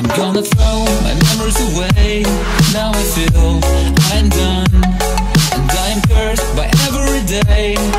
I'm gonna throw my memories away. Now I feel I'm done. And I'm cursed by every day.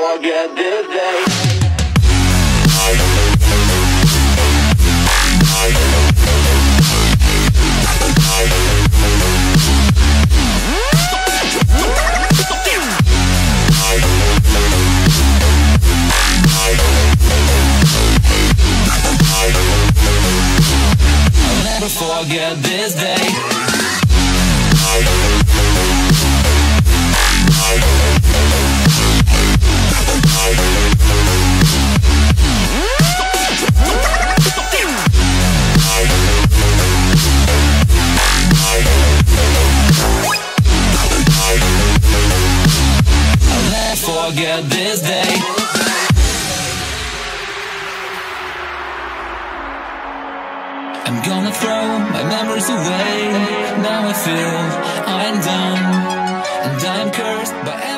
Forget this day. Forget this day. Forget this day. I'm gonna throw my memories away. Now I feel I'm done, and I'm cursed by